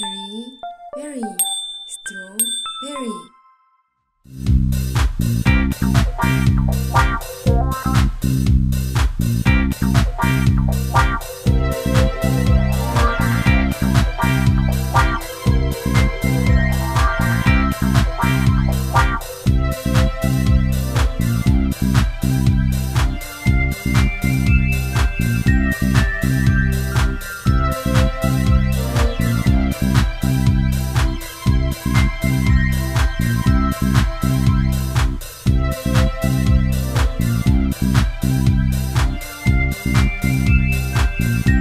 Very, very strawberry. Thank Thank you.